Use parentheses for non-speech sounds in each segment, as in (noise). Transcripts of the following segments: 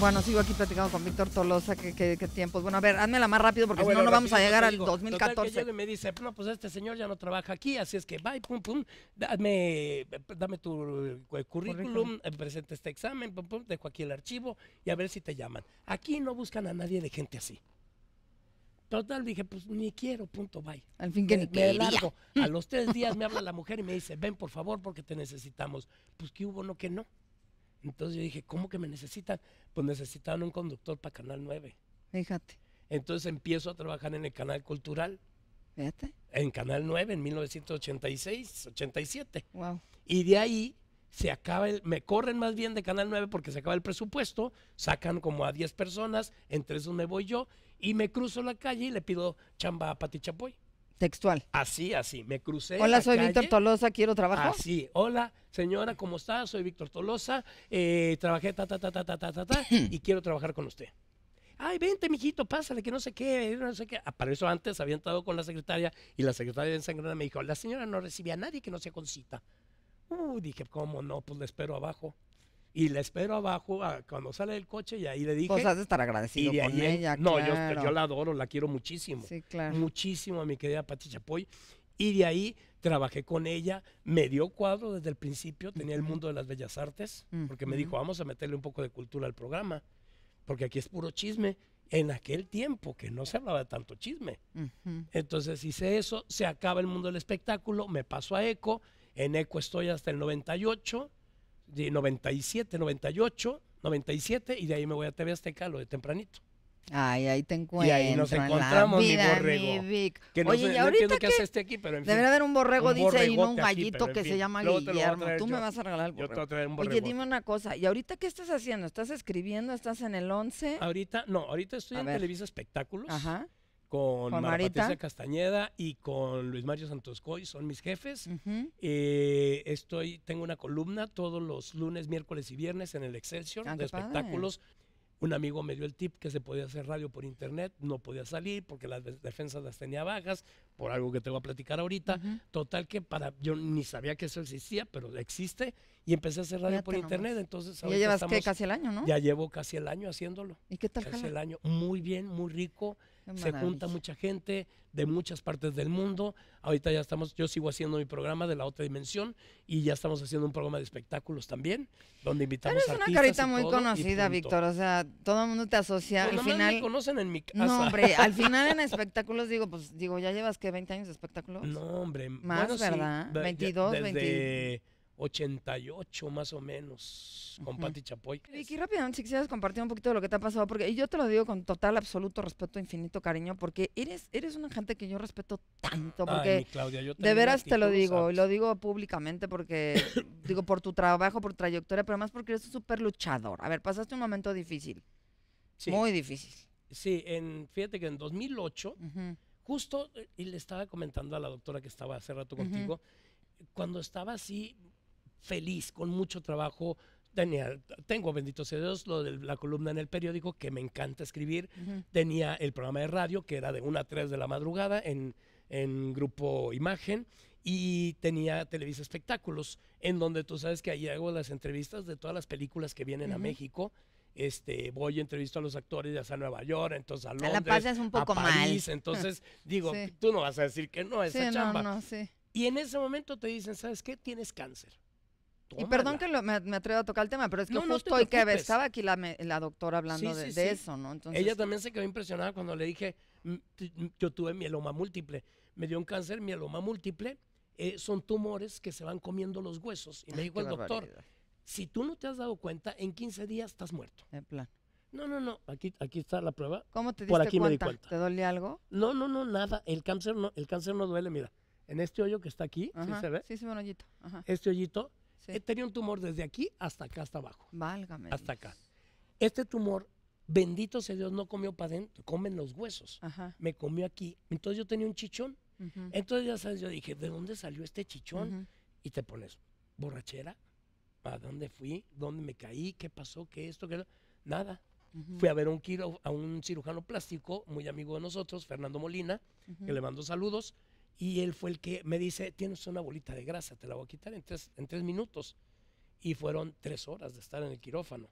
Bueno, sigo aquí platicando con Víctor Tolosa, que, que, que tiempos. Bueno, a ver, hazmela más rápido porque Ah, si bueno, no, no vamos a llegar al digo. Total que 2014. y me dice, no, pues este señor ya no trabaja aquí, así es que bye, pum, pum, dame, dame tu eh, currículum, eh, presenta este examen, pum, pum, dejo aquí el archivo y a ver si te llaman. Aquí no buscan a nadie de gente así. Total, dije, pues ni quiero, punto, bye. Al fin que me, ni me largo. A los tres días me (laughs) habla la mujer y me dice, ven por favor porque te necesitamos. Pues que hubo, no que no. Entonces yo dije, ¿cómo que me necesitan? Pues necesitaban un conductor para Canal 9. Fíjate, Entonces empiezo a trabajar en el canal cultural, fíjate. en Canal 9 en 1986, 87. Wow. Y de ahí se acaba el, me corren más bien de Canal 9 porque se acaba el presupuesto, sacan como a 10 personas, entre esos me voy yo y me cruzo la calle y le pido chamba a Pati Chapoy. Textual. Así, así. Me crucé. Hola, soy. Víctor Tolosa, quiero trabajar. Así. Hola, señora, ¿cómo está? Soy Víctor Tolosa. Eh, trabajé ta, ta, ta, ta, ta, ta, ta, ta (clears throat) y quiero trabajar con usted. Ay, vente, mijito, pásale, que no sé qué, eh, no sé qué. Ah, para eso antes había entrado con la secretaria y la secretaria de Sangrana me dijo, la señora no recibía a nadie que no sea con cita. Uh, dije, ¿cómo no? Pues le espero abajo. Y le espero abajo a- cuando sale del coche y ahí le dije... Pues has de estar y agradecido de con ahí ella, No, yo, claro. yo la adoro, la quiero muchísimo Sí, claro. muchísimo a mi querida Pati Chapoy. Y de ahí trabajé con ella, me dio cuadro desde el principio, tenía el mundo de las bellas artes, porque me dijo, vamos a meterle un poco de cultura al programa, porque aquí es puro chisme. En aquel tiempo que no se hablaba de tanto chisme. Entonces hice eso, se acaba el mundo del espectáculo, me paso a ECO, en ECO estoy hasta el 98, de 97, 98, 97, y de ahí me voy a TV Azteca, lo de tempranito. Ay, ahí te Y encuentro. ahí nos en encontramos, mi vida, borrego. Vic. Que no, Oye, sé, y no ahorita qué que hace este aquí, pero en fin. debería haber un borrego, Un dice, y no un aquí, gallito en que fin. se llama Luego Guillermo. Tú me vas a regalar el Yo te voy borrego. a traer un Oye, borregote. dime una cosa. ¿Y ahorita qué estás haciendo? ¿Estás escribiendo? ¿Estás en el 11? Ahorita, no, ahorita estoy A en ver. Televisa Espectáculos Ajá. Con, ¿Con Mara? Patricia Castañeda y con Luis Mario Santoscoy, son mis jefes. Eh, estoy, tengo una columna todos los lunes, miércoles y viernes en el Excelsior Ah, de qué padre. espectáculos. Un amigo me dio el tip que se podía hacer radio por internet, no podía salir porque las de- defensas las tenía bajas, por algo que te voy a platicar ahorita. Total que para yo ni sabía que eso existía, pero existe y empecé a hacer radio por nomás. internet, entonces ya llevas, ¿qué? estamos- Casi el año, ¿no? ya llevo casi el año haciéndolo. ¿Y qué tal Casi jala? el año. Muy bien, muy rico. Se junta mucha gente de muchas partes del mundo. Ahorita ya estamos, yo sigo haciendo mi programa de la otra dimensión y ya estamos haciendo un programa de espectáculos también, donde invitamos Eres una artistas carita y muy todo, conocida. Víctor. O sea, todo el mundo te asocia. Pues al nomás me final. conocen en mi casa. No, hombre, al (laughs) final en espectáculos digo, pues digo, ¿ya llevas qué? ¿20 años de espectáculos? No, hombre. Más, bueno, sí, ¿verdad? de- de- 22, desde 88 más o menos, con Ujú. Pati Chapoy. Vicky, rápidamente, si quisieras compartir un poquito de lo que te ha pasado, porque y yo te lo digo con total, absoluto respeto, infinito cariño, porque eres, eres una gente que yo respeto tanto, Ay, porque mi Claudia, yo de veras ti, te lo digo, y lo digo públicamente porque, (coughs) digo, por tu trabajo, por tu trayectoria, pero más porque eres un súper luchador. A ver, pasaste un momento difícil, Sí, muy difícil. sí, en, fíjate que en 2008 Ujú, Justo, eh, y le estaba comentando a la doctora que estaba hace rato contigo, cuando estaba así feliz, con mucho trabajo, tenía, tengo, bendito sea Dios, lo de la columna en el periódico, que me encanta escribir, tenía el programa de radio, que era de 1 a 3 de la madrugada en, en Grupo Imagen, y tenía Televisa Espectáculos, en donde tú sabes que ahí hago las entrevistas de todas las películas que vienen a. México. Este, voy y entrevisto a los actores ya sea a Nueva York, entonces a Londres, la pasas un poco a mal. París, entonces (laughs) digo, Sí. tú no vas a decir que no a esa Sí, no, chamba. no, sí. Y en ese momento te dicen, ¿sabes qué? Tienes cáncer. Y perdón que lo- me, me atrevo a tocar el tema, pero es que No, no justo hoy que estaba aquí la, doctora hablando Sí, de, sí, de sí. eso, ¿no? Entonces, Ella también se quedó impresionada cuando le dije, "Mm, t- mm, yo tuve mieloma múltiple. Me dio un cáncer, mieloma múltiple. eh, son tumores que se van comiendo los huesos. Y me dijo el doctor, barbaridad, si tú no te has dado cuenta, en 15 días estás muerto. de plan. No, no, no, aquí, aquí está la prueba. ¿Cómo te diste Por aquí me di cuenta? cuenta. ¿Te dolía algo? No, no, no, nada. El cáncer no, el cáncer no duele, mira. En este hoyo que está aquí, ¿sí Ajá. se ve? Sí, sí, un hoyito. Ajá. Este hoyito, Sí. tenía un tumor desde aquí hasta acá, hasta abajo. Válgame. hasta acá. Este tumor, bendito sea Dios, no comió para adentro, comen los huesos. Ajá. Me comió aquí. Entonces yo tenía un chichón. Entonces ya sabes, yo dije, ¿de dónde salió este chichón? Y te pones, borrachera, ¿a dónde fui? ¿Dónde me caí? ¿Qué pasó? ¿Qué esto? ¿Qué lo-?" Nada. Fui a ver a un, quiro- a un cirujano plástico, muy amigo de nosotros, Fernando Molina, que le mando saludos. Y él fue el que me dice, tienes una bolita de grasa, te la voy a quitar en tres, en tres minutos. Y fueron tres horas de estar en el quirófano.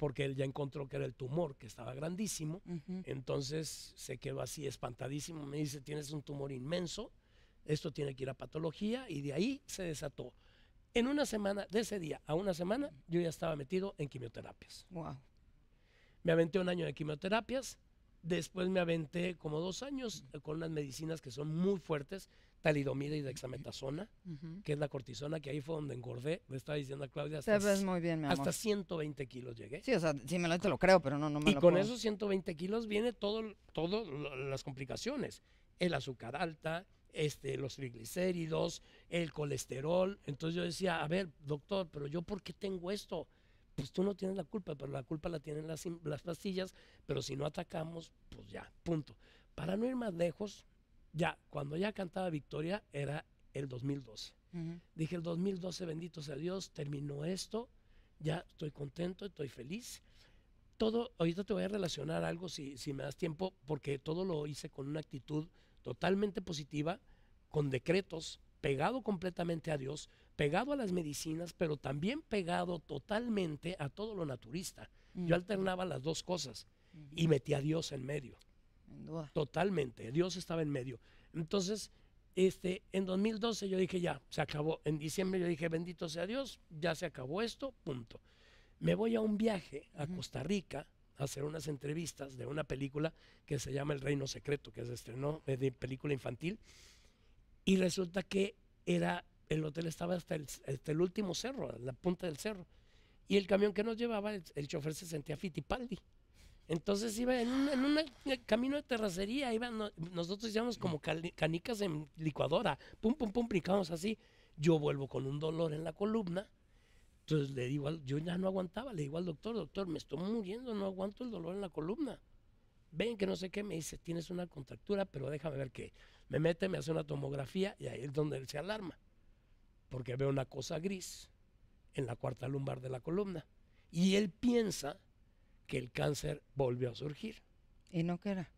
porque él ya encontró que era el tumor, que estaba grandísimo. Entonces se quedó así espantadísimo. Me dice, tienes un tumor inmenso, esto tiene que ir a patología y de ahí se desató. En una semana, de ese día a una semana, yo ya estaba metido en quimioterapias. Wow. Me aventé un año de quimioterapias, después me aventé como dos años con unas medicinas que son muy fuertes, talidomida y dexametasona, que es la cortisona, que ahí fue donde engordé. Le estaba diciendo a Claudia, Te hasta, ves muy bien, mi amor. hasta 120 kilos llegué. Sí, o sea, sí me lo, te lo creo, pero no, no me Y lo con puedo. esos 120 kilos viene todo, todo las complicaciones. El azúcar alta, este, los triglicéridos, el colesterol. Entonces yo decía, a ver, doctor, pero yo por qué tengo esto? Pues tú no tienes la culpa, pero la culpa la tienen las, las pastillas, pero si no atacamos, pues ya, punto. Para no ir más lejos, ya, cuando ya cantaba Victoria era el 2012. Ujú. Dije, el 2012, bendito sea Dios, terminó esto, ya estoy contento, estoy feliz. Todo, ahorita te voy a relacionar algo si, si me das tiempo, porque todo lo hice con una actitud totalmente positiva, con decretos, pegado completamente a Dios, pegado a las medicinas, pero también pegado totalmente a todo lo naturista. Yo Mm, alternaba las dos cosas y metí a Dios en medio. Totalmente, Dios estaba en medio. Entonces, este, en 2012 yo dije, ya, se acabó. En diciembre yo dije, bendito sea Dios, ya se acabó esto, punto. Me voy a un viaje a. Costa Rica a hacer unas entrevistas de una película que se llama El Reino Secreto, que se estrenó, es de película infantil. Y resulta que era, el hotel estaba hasta el, hasta el último cerro, la punta del cerro. Y el camión que nos llevaba, el, el chofer se sentía Fittipaldi. Entonces iba en un en camino de terracería, iba, no- nosotros íbamos como cali- canicas en licuadora, pum, pum, pum, brincamos así. Yo vuelvo con un dolor en la columna, entonces le digo, al- yo ya no aguantaba, le digo al doctor, doctor, me estoy muriendo, no aguanto el dolor en la columna. Ven que no sé qué, me dice, tienes una contractura, pero déjame ver qué. Me mete, me hace una tomografía y ahí es donde él se alarma, porque ve una cosa gris en la cuarta lumbar de la columna. Y él piensa que el cáncer volvió a surgir. ¿Y no qué era?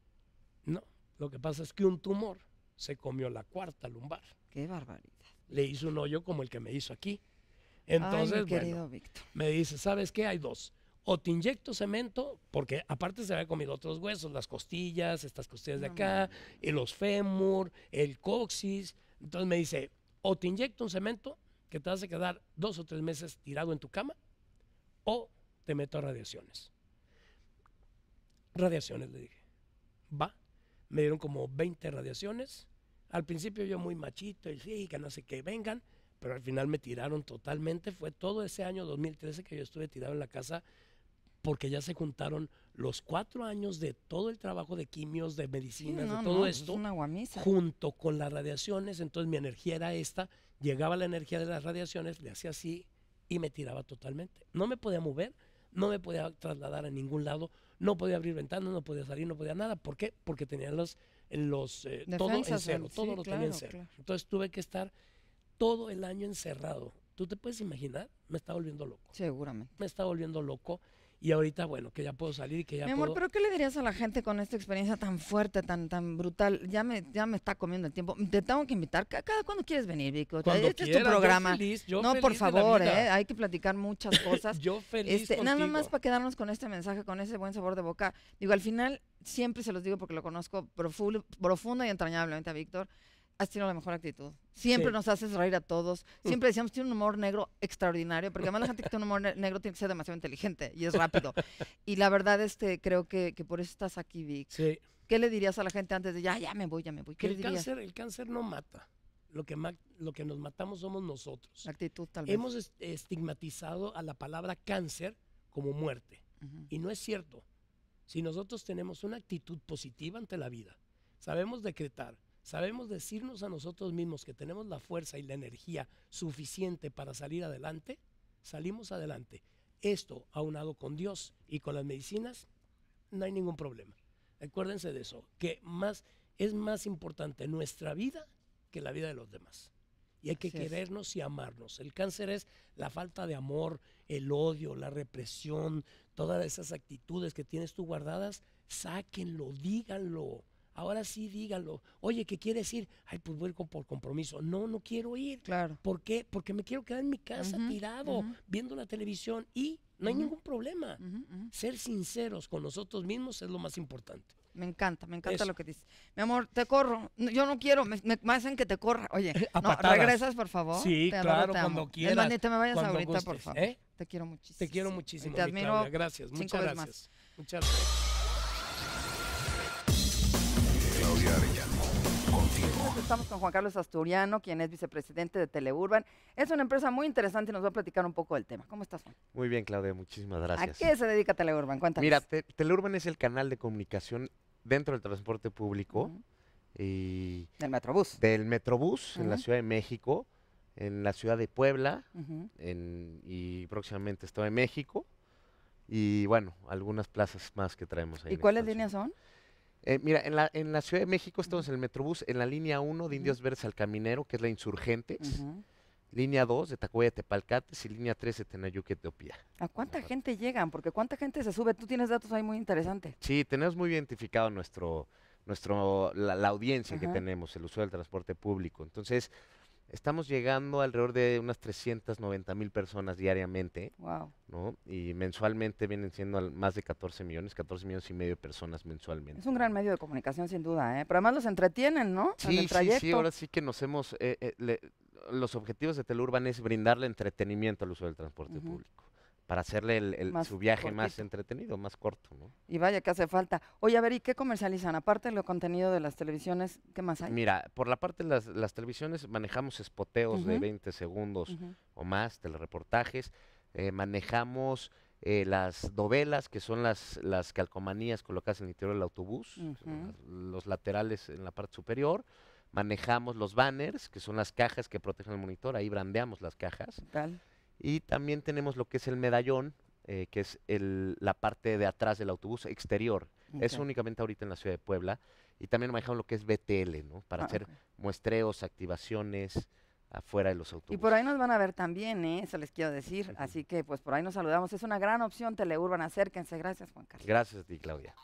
No, lo que pasa es que un tumor se comió la cuarta lumbar. Qué barbaridad. Le hizo un hoyo como el que me hizo aquí. Entonces, Ay, mi querido bueno, me dice, ¿sabes qué? Hay dos. O te inyecto cemento, porque aparte se había comido otros huesos, las costillas, estas costillas de No acá, los fémur, el coxis. Entonces me dice, o te inyecto un cemento que te hace quedar dos o tres meses tirado en tu cama, o te meto a radiaciones. Radiaciones, le dije. Va. Me dieron como 20 radiaciones. Al principio yo muy machito y sí, que no sé qué vengan, pero al final me tiraron totalmente. Fue todo ese año 2013 que yo estuve tirado en la casa porque ya se juntaron los cuatro años de todo el trabajo de quimios, de Sí, medicinas, no, de todo esto Es junto con las radiaciones, entonces mi energía era esta, llegaba la energía de las radiaciones, le hacía así y me tiraba totalmente. No me podía mover, no me podía trasladar a ningún lado, no podía abrir ventanas, no podía salir, no podía nada. ¿Por qué? Porque tenía los, los eh, todo en cero, el- todo sí, lo tenía en claro, cero. claro. Entonces tuve que estar todo el año encerrado. ¿Tú te puedes imaginar? Me está volviendo loco. Seguramente. Me está volviendo loco. Y ahorita, bueno, que ya puedo salir y que ya Mi amor, puedo... pero ¿qué le dirías a la gente con esta experiencia tan fuerte, tan tan brutal? Ya me ya me está comiendo el tiempo. Te tengo que invitar. ¿Cada, cuándo quieres venir, Vico? Cuando este es tu yo programa. feliz, yo no, por feliz de la favor. ¿eh? Hay que platicar muchas (laughs) cosas. Yo feliz Este, nada más para quedarnos con este mensaje, con ese buen sabor de boca. Digo, al final, siempre se los digo porque lo conozco profu- profunda y entrañablemente a Víctor. Has tenido la mejor actitud. Siempre Sí. nos haces reír a todos. Siempre decíamos, tiene un humor negro extraordinario, porque además la gente que tiene un humor ne- negro tiene que ser demasiado inteligente y es rápido. (laughs) y la verdad, este, creo que, que por eso estás aquí, Vic. Sí. ¿Qué le dirías a la gente antes de ya, ya me voy, ya me voy? ¿Qué le el dirías? cáncer, el cáncer no mata. Lo que, ma- lo que nos matamos somos nosotros. La actitud, tal vez. Hemos est- estigmatizado a la palabra cáncer como muerte. Ujú. Y no es cierto. Si nosotros tenemos una actitud positiva ante la vida, sabemos decretar, sabemos decirnos a nosotros mismos que tenemos la fuerza y la energía suficiente para salir adelante, salimos adelante. Esto, aunado con Dios y con las medicinas, no hay ningún problema. Acuérdense de eso, que más es más importante nuestra vida que la vida de los demás. Y hay que Así es. querernos y amarnos. El cáncer es la falta de amor, el odio, la represión, todas esas actitudes que tienes tú guardadas, sáquenlo, díganlo, ahora sí dígalo. Oye, ¿qué quiere decir? Ay, pues voy por compromiso. No, no quiero ir. Claro. ¿Por qué? Porque me quiero quedar en mi casa tirado, viendo la televisión y no hay ningún problema. Ser sinceros con nosotros mismos es lo más importante. Me encanta, me encanta Eso. lo que dices. Mi amor, te corro. Yo no quiero, me, me- hacen que te corra. Oye, (laughs) no, regresas, por favor. Sí, Te adoro, claro, te cuando amo. Quieras, más, ni te me vayas cuando ahorita, por gustes, favor. ¿eh? Te quiero muchísimo. Te quiero muchísimo. Te mi admiro. Gracias, muchas gracias. Muchas gracias. Estamos con Juan Carlos Asturiano, quien es vicepresidente de Teleurban. Es una empresa muy interesante y nos va a platicar un poco del tema. ¿Cómo estás, Juan? Muy bien, Claudia, muchísimas gracias. ¿A qué se dedica Teleurban? Cuéntanos. Mira, Te- Teleurban es el canal de comunicación dentro del transporte público y Del Metrobús. del Metrobús en la. Ciudad de México, en la ciudad de Puebla Ujú. en- y próximamente Estado de México y bueno, algunas plazas más que traemos ahí. ¿Y cuáles líneas son? Eh, mira, en la, en la Ciudad de México estamos en el Metrobús, en la línea 1 de Indios Verdes al Caminero, que es la Insurgentes, línea 2 de Tacuaya Tepalcates y línea 3 de Tenayuca, Etiopía. ¿A cuánta gente llegan? Porque cuánta gente se sube. Tú tienes datos ahí muy interesantes. Sí, tenemos muy identificado nuestro, nuestro, la, la audiencia que tenemos, el uso del transporte público. Entonces, estamos llegando alrededor de unas 390 mil personas diariamente, Wow. ¿no? Y mensualmente vienen siendo más de 14 millones, 14 millones y medio de personas mensualmente. Es un gran medio de comunicación, sin duda, ¿eh? Pero además los entretienen, ¿no? En Sí, el sí, trayecto. sí, ahora sí que nos hemos... eh, eh, le- los objetivos de Telurban es brindarle entretenimiento al uso del transporte público, para hacerle el, su viaje más entretenido, más corto, ¿no? Y vaya que hace falta. Oye, a ver, ¿y qué comercializan? Aparte de lo contenido de las televisiones, ¿qué más hay? Mira, por la parte de las, las televisiones manejamos espoteos de Ujú. 20 segundos o más, telereportajes, eh, manejamos eh, las dovelas, que son las, las calcomanías colocadas en el interior del autobús, los laterales en la parte superior, manejamos los banners, que son las cajas que protegen el monitor, ahí brandeamos las cajas, ¿Qué tal? Y también tenemos lo que es el medallón, eh, que es el, la parte de atrás del autobús exterior. Es Ok. únicamente ahorita en la ciudad de Puebla. Y también manejamos lo que es BTL, ¿no? Para Ah, hacer muestreos, activaciones afuera de los autobuses. Y por ahí nos van a ver también, ¿eh? Eso les quiero decir. Así que, pues, por ahí nos saludamos. Es una gran opción, Teleurban. Acérquense. Gracias, Juan Carlos. Gracias a ti, Claudia.